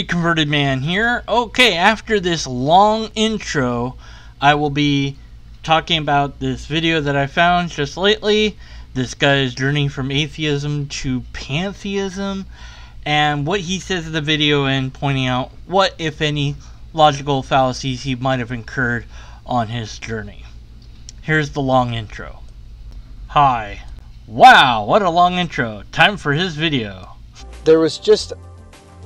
Deconverted Man here. Okay, after this long intro, I will be talking about this video that I found just lately. This guy's journey from atheism to pantheism, and what he says in the video, and pointing out what, if any, logical fallacies he might have incurred on his journey. Here's the long intro. Hi. Wow, what a long intro. Time for his video. There was just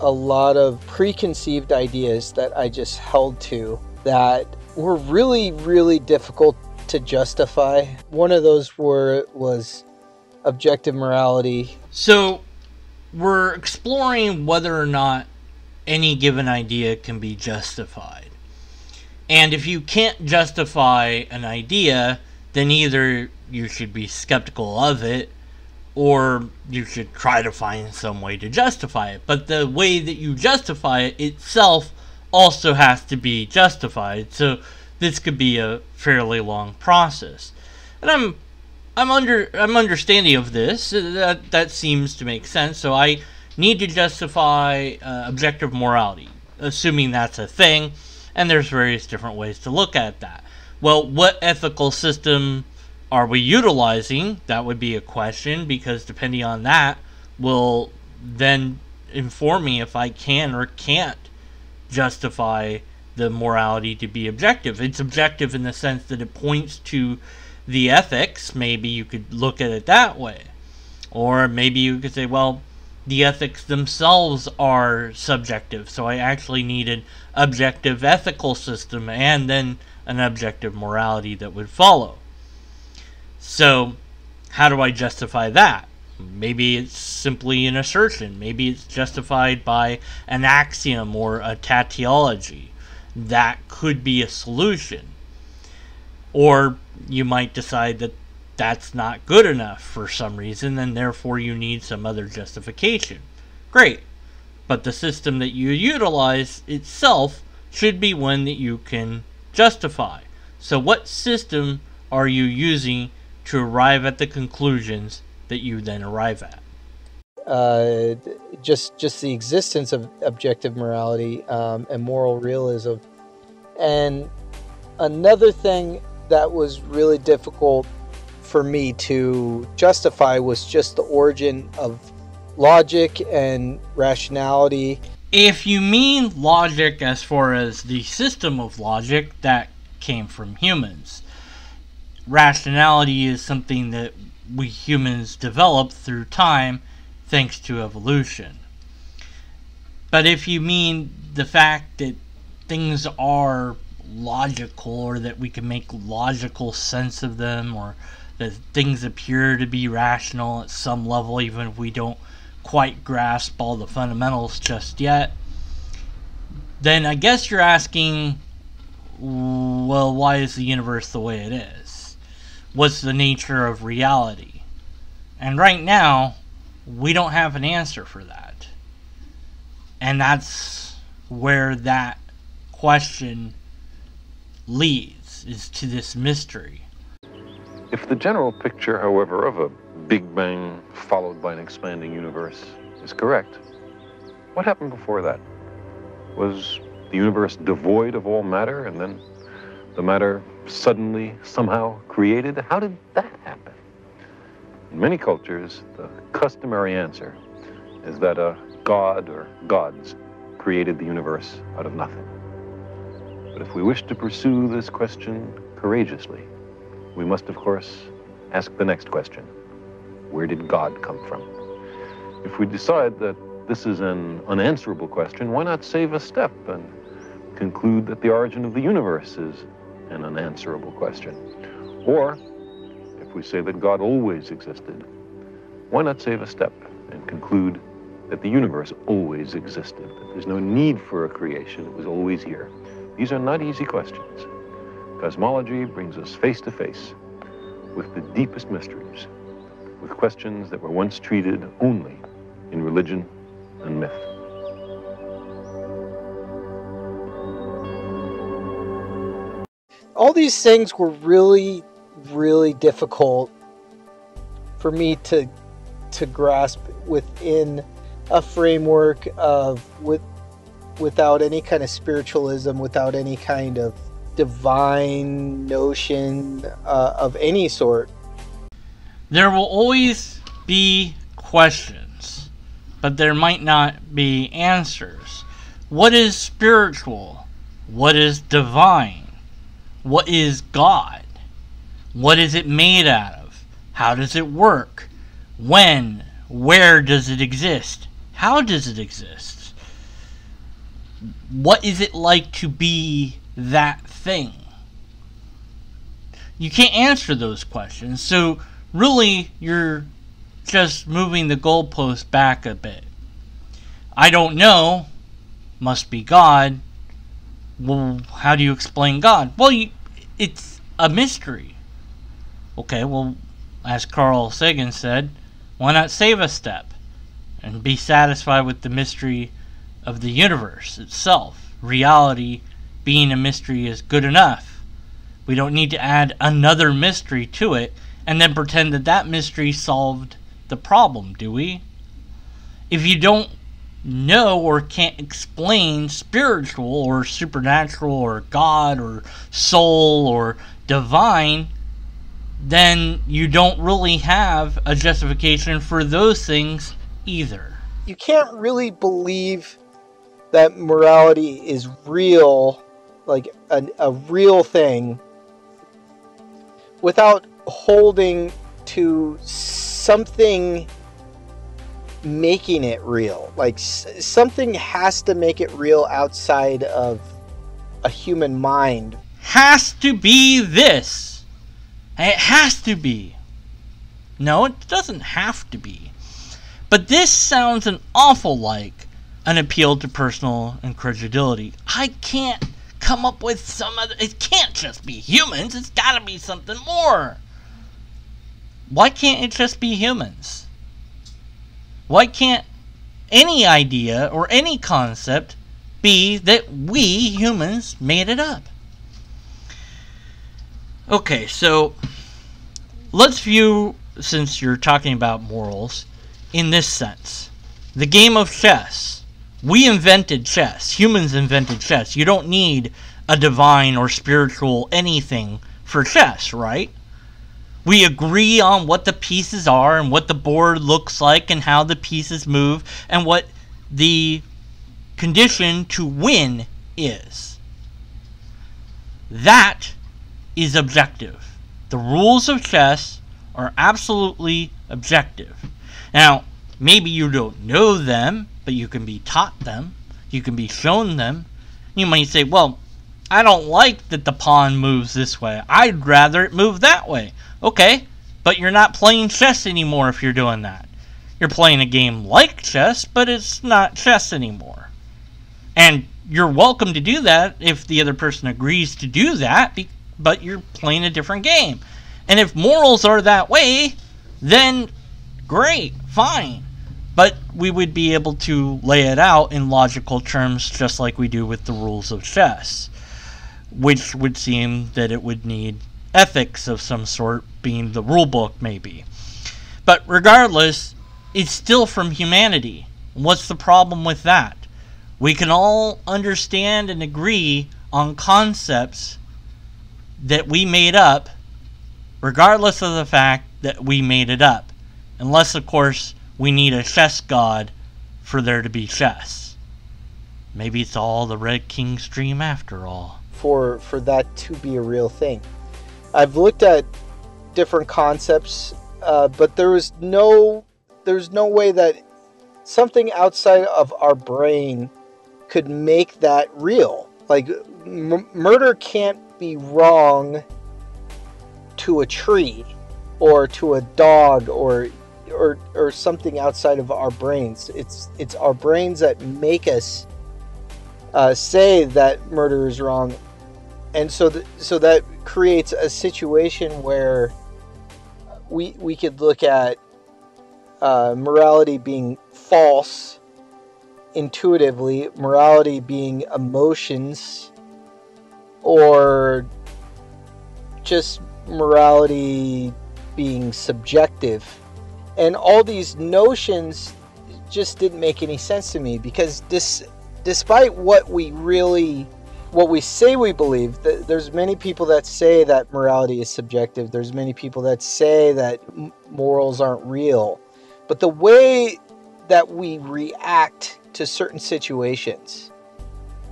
a lot of preconceived ideas that I just held to that were really, really difficult to justify. One of those were was objective morality. So we're exploring whether or not any given idea can be justified. And if you can't justify an idea, then either you should be skeptical of it or you should try to find some way to justify it. But the way that you justify it itself also has to be justified. So this could be a fairly long process. And I'm I'm under I'm understanding of this. That that seems to make sense. So I need to justify uh, objective morality, assuming that's a thing. And there's various different ways to look at that. Well, what ethical system are we utilizing? That would be a question because depending on that will then inform me if I can or can't justify the morality to be objective. It's objective in the sense that it points to the ethics. Maybe you could look at it that way. Or maybe you could say, well, the ethics themselves are subjective. So I actually need an objective ethical system and then an objective morality that would follow. So, how do I justify that? Maybe it's simply an assertion. Maybe it's justified by an axiom or a tautology. That could be a solution. Or you might decide that that's not good enough for some reason, and therefore you need some other justification. Great. But the system that you utilize itself should be one that you can justify. So, what system are you using to arrive at the conclusions that you then arrive at. Uh, just just the existence of objective morality um, and moral realism, and another thing that was really difficult for me to justify was just the origin of logic and rationality. If you mean logic as far as the system of logic, that came from humans rationality is something that we humans develop through time thanks to evolution. But if you mean the fact that things are logical or that we can make logical sense of them or that things appear to be rational at some level even if we don't quite grasp all the fundamentals just yet, then I guess you're asking, well, why is the universe the way it is? What's the nature of reality? And right now, we don't have an answer for that. And that's where that question leads, is to this mystery. If the general picture, however, of a Big Bang followed by an expanding universe is correct, what happened before that? Was the universe devoid of all matter and then the matter suddenly, somehow created? How did that happen? In many cultures, the customary answer is that a god or gods created the universe out of nothing. But if we wish to pursue this question courageously, we must, of course, ask the next question. Where did God come from? If we decide that this is an unanswerable question, why not save a step and conclude that the origin of the universe is an unanswerable question. Or, if we say that God always existed, why not save a step and conclude that the universe always existed, that there's no need for a creation, it was always here? These are not easy questions. Cosmology brings us face to face with the deepest mysteries, with questions that were once treated only in religion and myth. All these things were really, really difficult for me to to grasp within a framework of with without any kind of spiritualism, without any kind of divine notion uh, of any sort. There will always be questions, but there might not be answers. What is spiritual? What is divine? What is God? What is it made out of? How does it work? When? Where does it exist? How does it exist? What is it like to be that thing? You can't answer those questions, so really you're just moving the goalpost back a bit. I don't know. Must be God. Well, how do you explain God? Well, you, it's a mystery. Okay, well, as Carl Sagan said, why not save a step and be satisfied with the mystery of the universe itself? Reality being a mystery is good enough. We don't need to add another mystery to it and then pretend that that mystery solved the problem, do we? If you don't know or can't explain spiritual or supernatural or God or soul or divine, then you don't really have a justification for those things either. You can't really believe that morality is real, like a, a real thing, without holding to something making it real. Like something has to make it real outside of a human mind. Has to be this. It has to be. No, it doesn't have to be. But this sounds an awful like an appeal to personal incredulity. I can't come up with some other. It can't just be humans. It's got to be something more. Why can't it just be humans? Why can't any idea or any concept be that we humans made it up? Okay, so let's view, since you're talking about morals, in this sense. The game of chess. We invented chess. Humans invented chess. You don't need a divine or spiritual anything for chess, right? We agree on what the pieces are and what the board looks like and how the pieces move and what the condition to win is. That is objective. The rules of chess are absolutely objective. Now, maybe you don't know them, but you can be taught them. You can be shown them. You might say, well, I don't like that the pawn moves this way. I'd rather it move that way. Okay, but you're not playing chess anymore if you're doing that. You're playing a game like chess, but it's not chess anymore. And you're welcome to do that if the other person agrees to do that, but you're playing a different game. And if morals are that way, then great, fine. But we would be able to lay it out in logical terms just like we do with the rules of chess, which would seem that it would need ethics of some sort, being the rule book, maybe. But regardless, it's still from humanity. What's the problem with that? We can all understand and agree on concepts that we made up, regardless of the fact that we made it up. Unless, of course, we need a chess god for there to be chess. Maybe it's all the Red King's dream after all. For for that to be a real thing. I've looked at different concepts, uh, but there was no there's no way that something outside of our brain could make that real. Like m- murder can't be wrong to a tree or to a dog or or or something outside of our brains. It's it's our brains that make us uh, say that murder is wrong, and so th- so that creates a situation where we we could look at uh, morality being false intuitively, morality being emotions, or just morality being subjective. And all these notions just didn't make any sense to me because this despite what we really what we say we believe th- there's many people that say that morality is subjective. There's many people that say that morals aren't real. But the way that we react to certain situations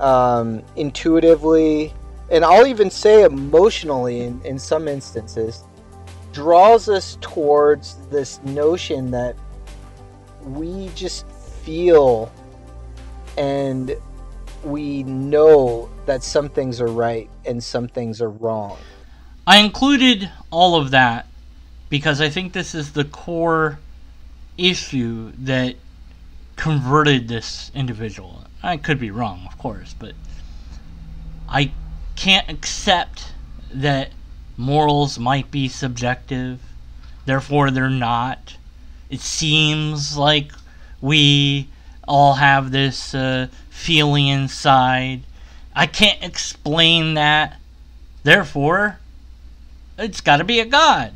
um, intuitively and i'll even say emotionally in, in some instances draws us towards this notion that we just feel and we know that some things are right and some things are wrong. I included all of that because I think this is the core issue that converted this individual. I could be wrong, of course, but I can't accept that morals might be subjective, therefore they're not. It seems like we all have this uh, feeling inside. I can't explain that. Therefore, it's got to be a god.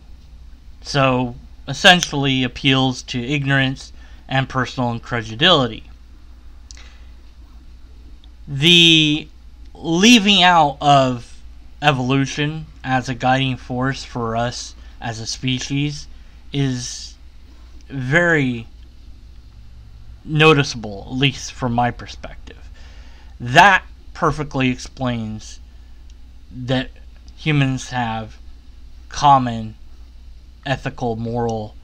So, essentially, appeals to ignorance and personal incredulity. The leaving out of evolution as a guiding force for us as a species is very noticeable, at least from my perspective. That perfectly explains that humans have common ethical, moral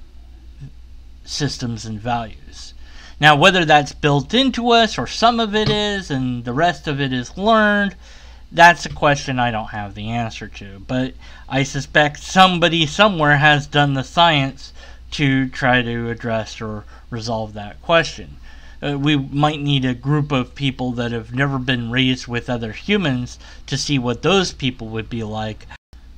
systems and values. Now, whether that's built into us or some of it is and the rest of it is learned, that's a question I don't have the answer to. But I suspect somebody somewhere has done the science to try to address or resolve that question. Uh, we might need a group of people that have never been raised with other humans to see what those people would be like.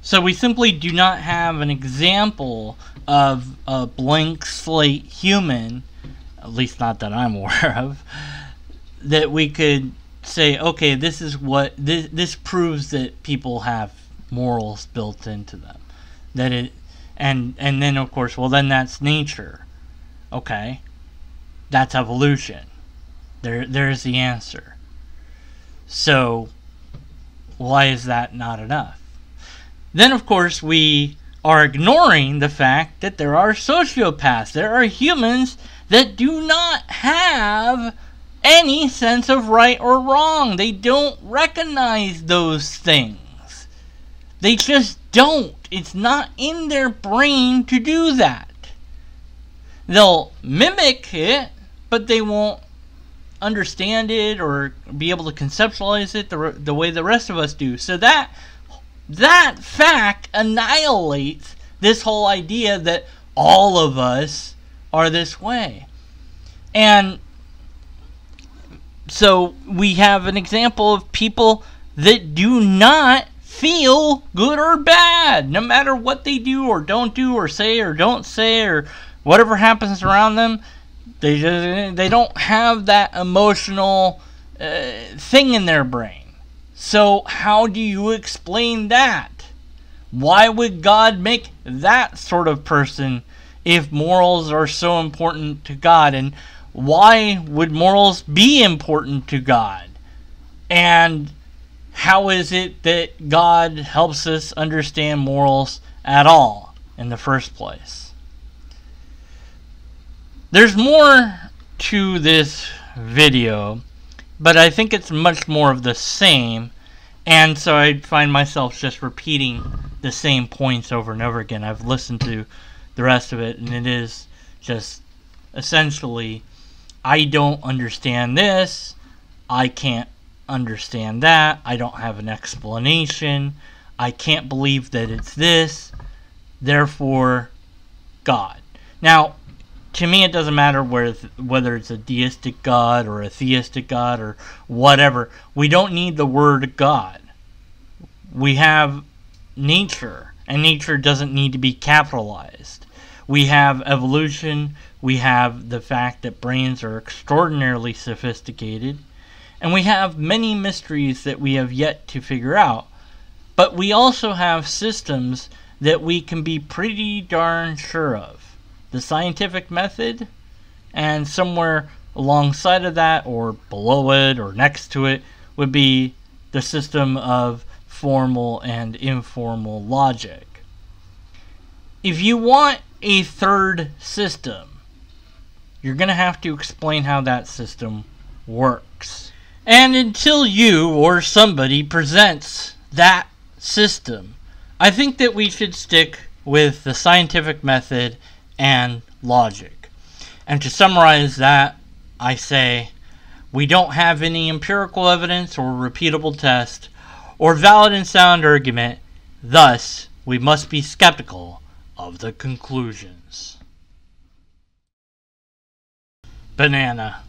So we simply do not have an example of a blank slate human, at least not that I'm aware of, that we could say, okay, this is what this this proves that people have morals built into them. That it and and then of course, well then that's nature. Okay. That's evolution. There there's the answer. So why is that not enough? Then of course we are ignoring the fact that there are sociopaths. There are humans that do not have any sense of right or wrong. They don't recognize those things. They just don't. It's not in their brain to do that. They'll mimic it, but they won't understand it or be able to conceptualize it the, the way the rest of us do. So that that fact annihilates this whole idea that all of us are this way. And so we have an example of people that do not feel good or bad, no matter what they do or don't do or say or don't say or whatever happens around them. They just they don't have that emotional uh, thing in their brain. So how do you explain that? Why would God make that sort of person if morals are so important to God and why would morals be important to God? And how is it that God helps us understand morals at all in the first place? There's more to this video, but I think it's much more of the same, and so I find myself just repeating the same points over and over again. I've listened to the rest of it, and it is just essentially I don't understand this. I can't understand that. I don't have an explanation. I can't believe that it's this. Therefore, God. Now, to me, it doesn't matter whether, whether it's a deistic God or a theistic God or whatever. We don't need the word God. We have nature, and nature doesn't need to be capitalized. We have evolution, we have the fact that brains are extraordinarily sophisticated, and we have many mysteries that we have yet to figure out. But we also have systems that we can be pretty darn sure of. The scientific method, and somewhere alongside of that, or below it, or next to it, would be the system of formal and informal logic. If you want a third system, you're going to have to explain how that system works. And until you or somebody presents that system, I think that we should stick with the scientific method and logic. And to summarize that, I say we don't have any empirical evidence or repeatable test or valid and sound argument, thus, we must be skeptical of the conclusions. Banana.